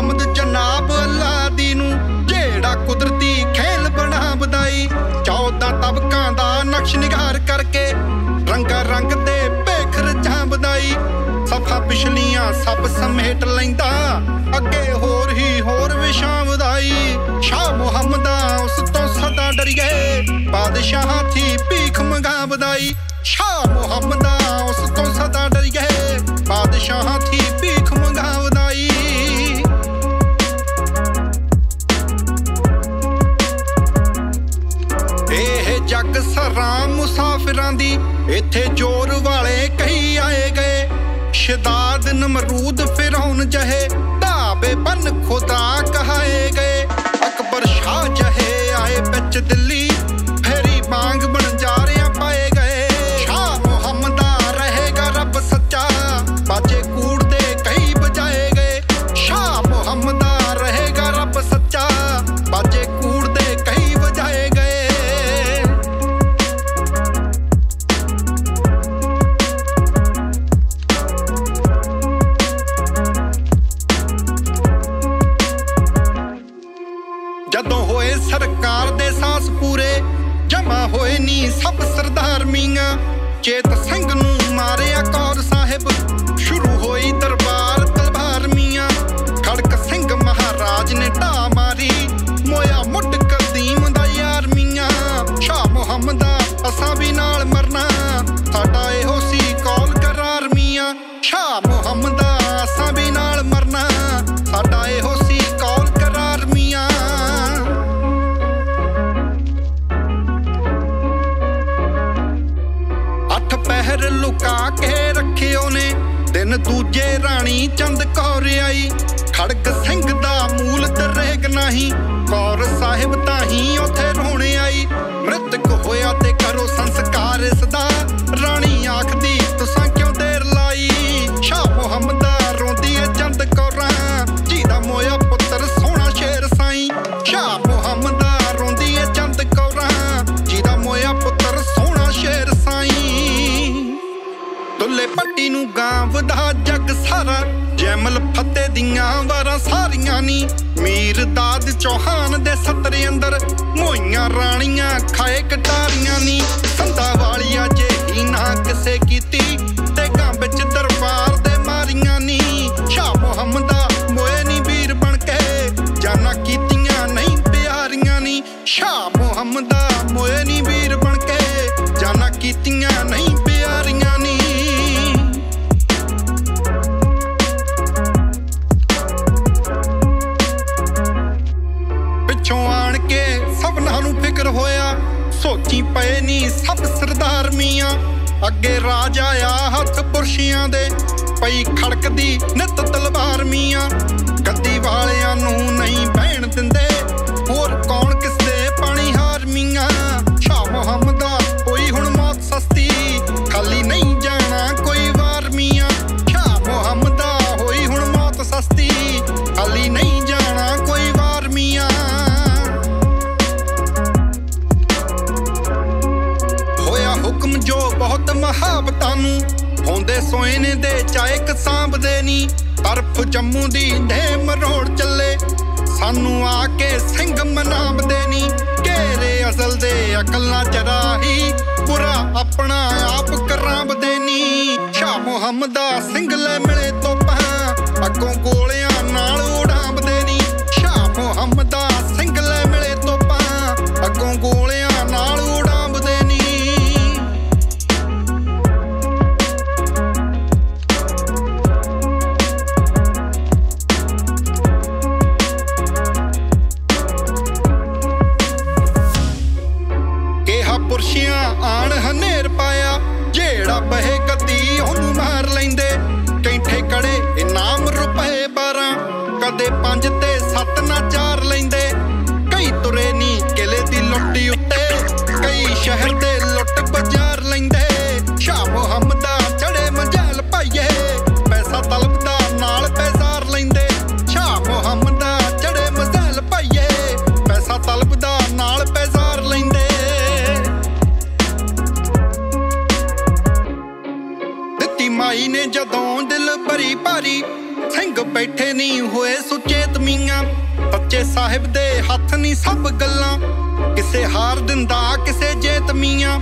ਮੁਹੰਮਦ ਜਨਾਬ ਅੱਲਾ ਦੀ ਨੂੰ ਜਿਹੜਾ ਕੁਦਰਤੀ ਖੇਲ ਬਣਾ ਬਦਾਈ 14 ਤਬਕਾਂ ਦਾ ਨਕਸ਼ ਨਿਗਾਰ ਕਰਕੇ ਰੰਗਾ ਰੰਗ ਤੇ ਭੇਖ ਰਜਾਂ ਬਦਾਈ ਸਫਾ ਪਿਛਲੀਆਂ ਸਭ ਸਮੇਟ ਲੈਂਦਾ, ਅੱਗੇ ਹੋਰ ਹੀ ਹੋਰ ਵਿਸ਼ਾਂ ਵਧਾਈ ਸ਼ਾਹ ਮੁਹੰਮਦਾ ਉਸ ਤੋਂ ਸਦਾ ਡਰੀਏ, ਬਾਦਸ਼ਾਹ ਥੀ ਭੀਖ ਮੰਗਾ ਵਧਾਈ ਸ਼ਾਹ ਮੁਹੰਮਦਾ ਉਸ ਜੱਗ ਸਰਾਂ ਮੁਸਾਫਿਰਾਂ ਦੀ। ਇੱਥੇ ਜੋਰ ਵਾਲੇ ਕਈ ਆਏ ਗਏ। ਸ਼ਿਦਾਦ ਨਮਰੂਦ ਫਿਰੌਨ ਜਹੇ। ਢਾਬੇ ਬਨ ਖੁਦਾ ਕਹਾਏ ਗਏ। ਹੋਏ ਨੀ ਸਭ ਸਰਦਾਰ ਮੀਆਂ। ਚੇਤ ਸਿੰਘ ਨੂੰ ਮਾਰਿਆ ਕੌਰ ਸਾਹਿਬ। ਸ਼ੁਰੂ ਹੋਈ ਦਰਬਾਰ ਮ੍ਰਿਤਕ ਹੋਇਆ ਤੇ ਕਰੋ ਸੰਸਕਾਰ ਇਸ ਸਾਰੀਆਂ ਮੀਰ ਦਾਦ ਚੌਹਾਨ ਦੇ ਸੱਤਰ ਅੰਦਰ ਮੋਈਆਂ ਰਾਣੀਆਂ ਖਾਏ ਕਟਾਰੀਆਂ ਨੀ। ਸੰਦਾ ਵਾਲੀਆਂ ਜਿਹੀ ਨਾ ਕਿਸੇ ਕੀਤੀ ਤੇ ਗਾਂ ਵਿੱਚ ਦਰਬਾਰ ਦੇ ਮਾਰੀਆਂ ਨੀ। ਸ਼ਾਹ ਮੁਹੰਮਦਾ ਮੋਏ ਨੀ ਵੀਰ ਬਣ ਕੇ, ਜਾਨਾ ਕੀਤੀਆਂ ਨਹੀਂ ਪਿਆਰੀਆਂ ਨੀ। ਸ਼ਾਹ ਮੁਹੰਮਦਾ ਮੋਏ ਨੀ ਵੀਰ ਬਣ ਕੇ, ਜਾਨਾ ਕੀਤੀਆਂ ਨਹੀਂ ਸਭ ਸਰਦਾਰ ਮੀਆਂ ਅੱਗੇ ਰਾਜ ਆਇਆ ਹੱਥ ਪੁਰਸ਼ੀਆਂ ਦੇ ਪਈ ਖੜਕਦੀ ਬਹੁਤ ਨੂੰ ਹੁੰਦੇ ਸੋਇਨੇ ਦੇ ਚਾਇਕ ਸਾਂਭਦੇ ਨੀ। ਤਰਫ ਜੰਮੂ ਦੀ ਢੇ ਮਰੋੜ ਚੱਲੇ। ਸਾਨੂੰ ਆ ਕੇ ਸਿੰਘ ਮਨਾਵਦੇ ਨੀ। ਘੇਰੇ ਅਸਲ ਦੇ ਅਕਲਾਂ ਚਰਾਹੀ ਬੁਰਾ ਆਪਣਾ ਆਪ ਕਰਾਂਬਦੇ ਨੀ। ਸ਼ਾਹ ਮੁਹੰਮਦਾ ਸਿੰਘ ਲੈ ਮਿਲੇ ਤੋਂ ਕਿਹਾ ਆਣ ਹਨੇਰ ਪਾਇਆ। ਜਿਹੜਾ ਬਹੇ ਗੱਦੀ ਉਹਨੂੰ ਮਾਰ ਲੈਂਦੇ। ਕੈਂਠੇ ਕੜੇ ਇਨਾਮ ਰੁਪਏ 12 ਕਦੇ ਪੰਜ ਤੇ ਸੱਤ ਨਾ ਚਾਰ ਲੈਂਦੇ। ਕਈ ਤੁਰੇ ਨੀ ਕਿਲੇ ਦੀ ਲੁੱਟੀ ਉੱਤੇ। ਕਈ ਸ਼ਹਿਰ ਦੇ ਸਾਹਿਬ ਦੇ ਹੱਥ ਨਹੀਂ ਸਭ ਗੱਲਾਂ। ਕਿਸੇ ਹਾਰ ਦਿੰਦਾ, ਕਿਸੇ ਜੇਤ ਮੀਆਂ।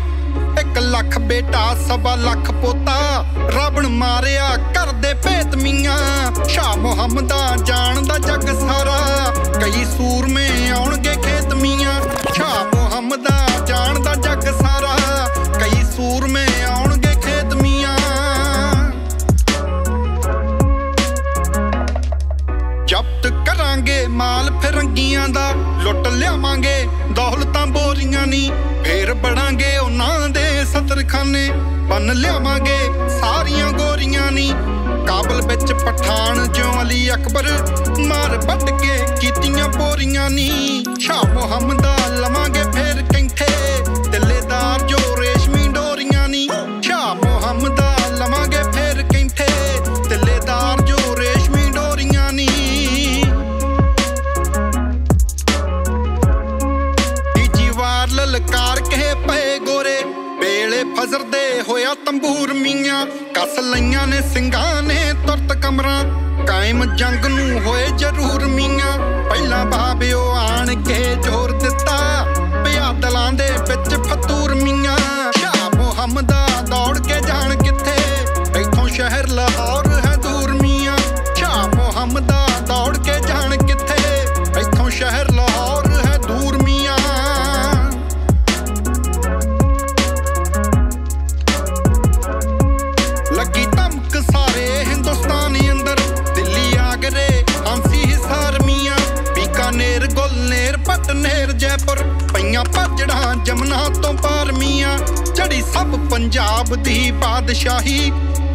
ਇੱਕ ਲੱਖ ਬੇਟਾ, ਸਵਾ ਲੱਖ ਪੋਤਾ। ਰਬਣ ਮਾਰਿਆ ਕਰਦੇ ਭੇਤ ਮੀਆਂ। ਸ਼ਾ ਮੁਹੰਮਦਾ ਜਾਣਦਾ ਜੱਗ ਸਾਰਾ। ਕਈ ਸੂਰਮੇ ਆਉਣਗੇ ਖੇਤ ਮੀਆਂ। ਸ਼ਾ ਮੁਹੰਮਦਾ ਜਾਣਦਾ ਜੱਗ ਸਾਰਾ। ਕਈ ਸੂਰਮੇ ਆਉਣਗੇ ਖੇਤ ਮੀਆਂ। ਕਰਾਂਗੇ ਮਾਲ ਫਿਰੰਗੀਆਂ ਦਾ ਲੁੱਟ ਲਿਆਵਾਂਗੇ। ਦੌਲਤਾਂ ਬੋਰੀਆਂ ਨਹੀਂ ਫੇਰ ਬੜਾਂਗੇ ਉਹਨਾਂ ਦੇ ਸਤਰਖਾਨੇ। ਬੰਨ ਲਿਆਵਾਂਗੇ ਸਾਰੀਆਂ ਗੋਰੀਆਂ ਨਹੀਂ ਕਾਬਲ ਵਿੱਚ ਪਠਾਨ ਜਿਉਂ ਅਲੀ ਅਕਬਰ, ਮਾਰ ਵੱਟ ਕੇ ਕੀਤੀਆਂ ਬੋਰੀਆਂ ਨਹੀਂ ਸ਼ਾਹ ਮੁਹੰਮਦਾ ਲਵਾਂਗੇ ਕਾਇਮ ਜੰਗ ਨੂੰ ਹੋਏ ਜ਼ਰੂਰ ਮੀਆਂ। ਪਹਿਲਾਂ ਬਾਬਿਓ ਆਣ ਕੇ ਜ਼ੋਰ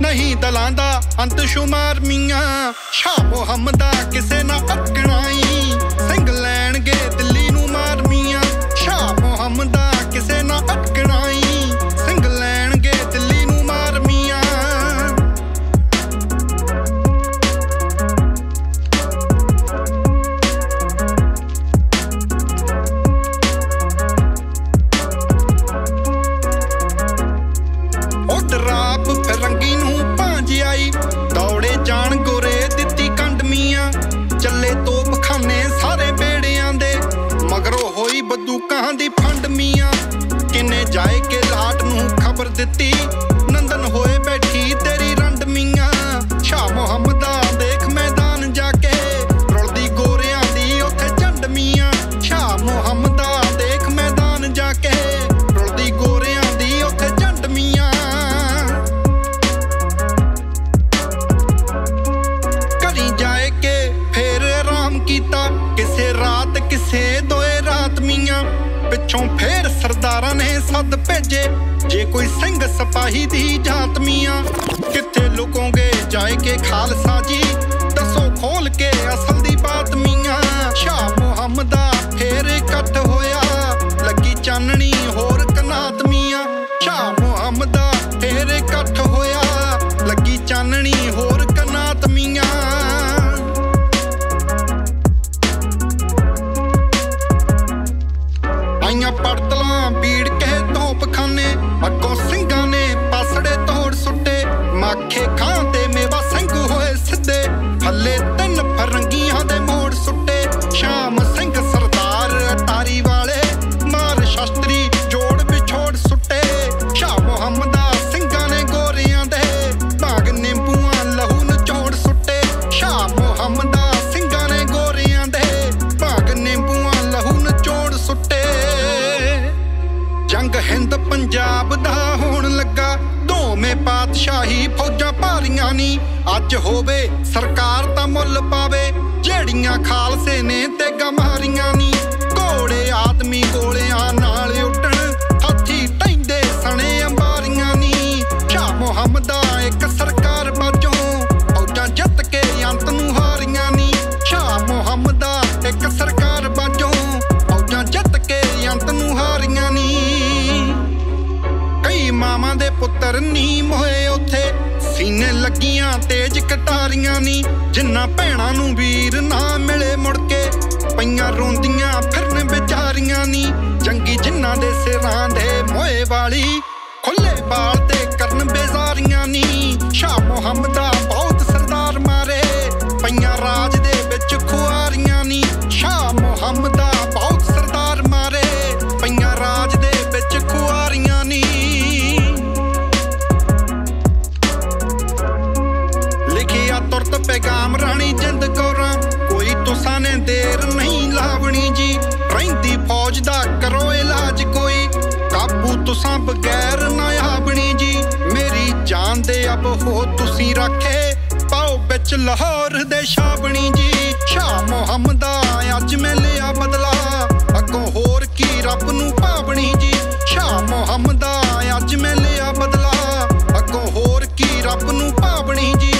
ਨਹੀਂ ਦਲਾਂ ਦਾ ਅੰਤ ਸ਼ੁਮਾਰ ਮੀਆਂ। ਸ਼ਾਹ ਮੁਹੰਮਦਾ ਕਿਸੇ ਨਾ ਅਟਕਣਾਈ ਪਿੱਛੋਂ ਫੇਰ ਸਰਦਾਰਾਂ ਨੇ ਸੱਦ ਭੇਜੇ। ਜੇ ਕੋਈ ਸਿੰਘ ਸਿਪਾਹੀ ਦੀ ਜਾਤ ਮੀਆਂ, ਕਿੱਥੇ ਲੁਕੋਗੇ ਜਾਏ ਕੇ ਖਾਲਸਾ ਜੀ? ਦੱਸੋ ਖੋਲ ਕੇ ਅਸਲ ਦੀ ਬਾਤ ਮੀਆਂ। ਸ਼ਾਹ ਮੁਹੰਮਦਾ ਫੇਰ ਇਕੱਠ ਹੋਇਆ, ਲੱਗੀ ਚਾਨਣੀ ਹੋਰ ਕਨਾਤ ਮੀਆਂ। ਸ਼ਾਹ ਮੁਹੰਮਦਾ ਫੇਰ ਇਕੱਠ ਹੋਇਆ, ਲੱਗੀ ਚਾਨਣੀ ਹੋਰ ਫੌਜਾਂ ਭਾਰੀਆਂ ਅੱਜ ਹੋਵੇ, ਸਰਕਾਰ ਤਾਂ ਮੁੱਲ ਪਾਵੇ। ਜਿਹੜੀਆਂ ਖਾਲਸੇ ਨੇ ਤੇ ਗਮਾਰੀਆਂ ਨੀ। ਘੋੜੇ ਆਦਮੀ ਗੋਲਿਆਂ ਨਾਲ ਉੱਡਣ ਹਾਥੀ ਟੈਂਦੇ ਸਣੇ ਅੰਬਾਰੀਆਂ ਨੀ। ਸ਼ਾਹ ਮੁਹੰਮਦਾ ਇੱਕ ਸਰਕਾਰ ਬਾਝੋਂ ਫੌਜਾਂ ਜਿੱਤ ਕੇ ਅੰਤ ਨੂੰ ਹਾਰੀਆਂ ਨੀ। ਸ਼ਾਹ ਮੁਹੰਮਦਾ ਇੱਕ ਸਰਕਾਰ ਬਾਝੋਂ ਫੌਜਾਂ ਜਿੱਤ ਕੇ ਅੰਤ ਨੂੰ ਹਾਰੀਆਂ ਨੀ। ਕਈ ਮਾਵਾਂ ਦੇ ਪੁੱਤਰ ਨੀਮ ਹੋਏ ਲੱਗੀਆਂ, ਤੇਜ ਕਟਾਰੀਆਂ ਨੀ। ਜਿੰਨਾ ਭੈਣਾਂ ਨੂੰ ਵੀਰ ਨਾ ਮਿਲੇ ਮੁੜ ਕੇ, ਪਈਆਂ ਰੋਂਦੀਆਂ, ਫਿਰਨ ਵਿਚਾਰੀਆਂ ਨੀ। ਜੰਗੀ ਜਿੰਨਾ ਦੇ ਸਿਰਾਂ ਦੇ ਮੋਏ ਵਾਲੀ, ਖੁੱਲੇ ਬਾਲ ਤੇ ਕਰਨ ਬੇਜ਼ਾਰੀਆਂ ਨੀ। ਦੇ ਅਬ ਹੋ ਤੁਸੀਂ ਰੱਖੇ ਪਾਓ ਵਿੱਚ ਲਾਹੌਰ ਦੇ ਸ਼ਾਬਣੀ ਜੀ। ਸ਼ਾ ਮੁਹੰਮਦਾ ਅੱਜ ਮੈਂ ਲਿਆ ਬਦਲਾ। ਅੱਗੋਂ ਹੋਰ ਕੀ ਰੱਬ ਨੂੰ ਭਾਵਣੀ ਜੀ। ਸ਼ਾ ਮੁਹੰਮਦਾ ਅੱਜ ਮੈਂ ਲਿਆ ਬਦਲਾ। ਅੱਗੋਂ ਹੋਰ ਕੀ ਰੱਬ ਨੂੰ ਭਾਵਣੀ ਜੀ।